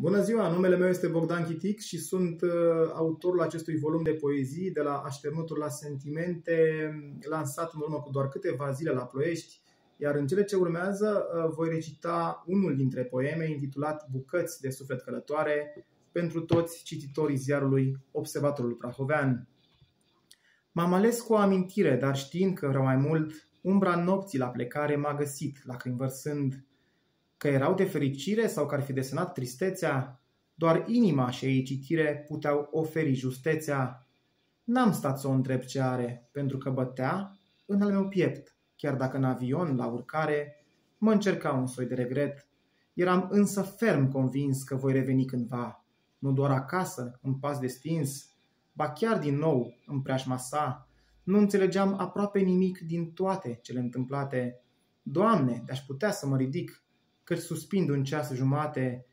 Bună ziua, numele meu este Bogdan Chitix și sunt uh, autorul acestui volum de poezii de la Așternutul la sentimente, lansat în urmă cu doar câteva zile la Ploiești, iar în cele ce urmează uh, voi recita unul dintre poeme intitulat Bucăți de suflet călătoare pentru toți cititorii ziarului Observatorul Prahovean. M-am ales cu o amintire, dar știind că vreau mai mult, umbra nopții la plecare m-a găsit, lacrimi vărsând, că erau de fericire sau că ar fi desenat tristețea, doar inima și ei citire puteau oferi justețea. N-am stat să o întreb ce are, pentru că bătea în al meu piept, chiar dacă în avion, la urcare, mă încerca un soi de regret. Eram însă ferm convins că voi reveni cândva, nu doar acasă, în pas de stins, ba chiar din nou în preajma sa. Nu înțelegeam aproape nimic din toate cele întâmplate. Doamne, de-aș putea să mă ridic, căci suspind un ceas jumate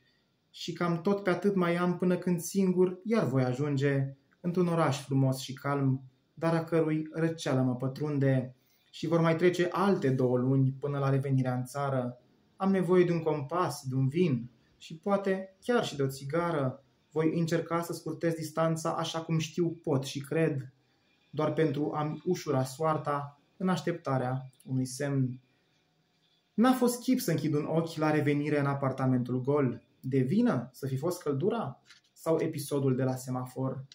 și cam tot pe atât mai am până când singur iar voi ajunge într-un oraș frumos și calm, dar a cărui răceală mă pătrunde și vor mai trece alte două luni până la revenirea în țară. Am nevoie de un compas, de un vin și poate chiar și de o țigară. Voi încerca să scurtez distanța așa cum știu, pot și cred, doar pentru a-mi ușura soarta în așteptarea unui semn. N-a fost chip să închid un ochi la revenire în apartamentul gol. De vină să fi fost căldura? Sau episodul de la semafor?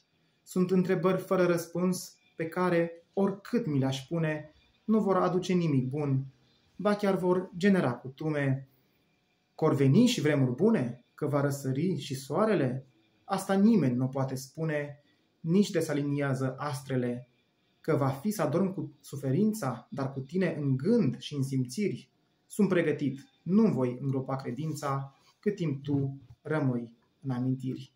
Sunt întrebări fără răspuns pe care, oricât mi le-aș pune, nu vor aduce nimic bun, ba chiar vor genera cutume. Cor veni și vremuri bune, că va răsări și soarele? Asta nimeni nu poate spune, nici desaliniază astrele. Că va fi să adorm cu suferința, dar cu tine în gând și în simțiri, sunt pregătit, nu voi îngropa credința cât timp tu rămâi în amintiri.